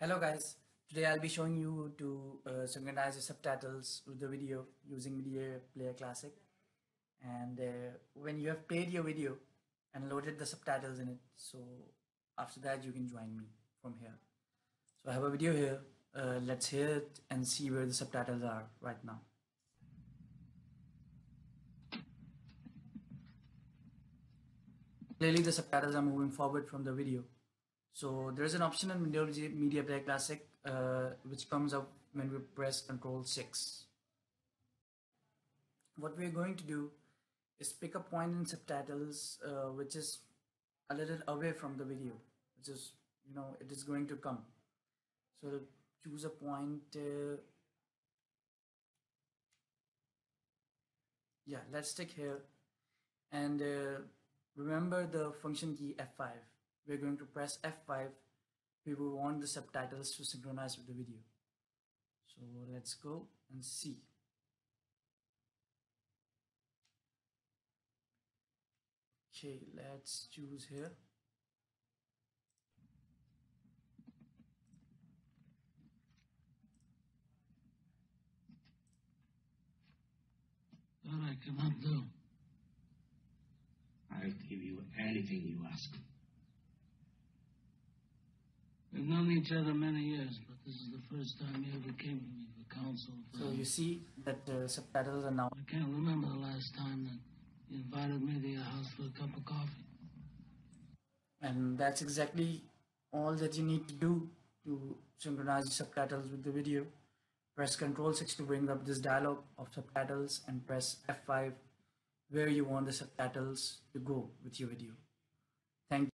Hello guys, today I'll be showing you to uh, synchronize the subtitles with the video using Media Player Classic and uh, when you have played your video and loaded the subtitles in it so after that you can join me from here. So I have a video here, uh, let's hear it and see where the subtitles are right now. Clearly the subtitles are moving forward from the video so there's an option in Media, Media Player Classic uh, which comes up when we press Control 6. What we're going to do is pick a point in subtitles uh, which is a little away from the video, which is, you know, it is going to come. So choose a point. Uh, yeah, let's stick here and uh, remember the function key F5 we're going to press F5 we will want the subtitles to synchronize with the video so let's go and see okay let's choose here That I cannot do. I'll give you anything you ask. We've known each other many years, but this is the first time you ever came to me for counsel. so you see that the subtitles are now I can't remember the last time that you invited me to your house for a cup of coffee. and that's exactly all that you need to do to synchronize the subtitles with the video press ctrl 6 to bring up this dialog of subtitles and press f5 where you want the subtitles to go with your video thank you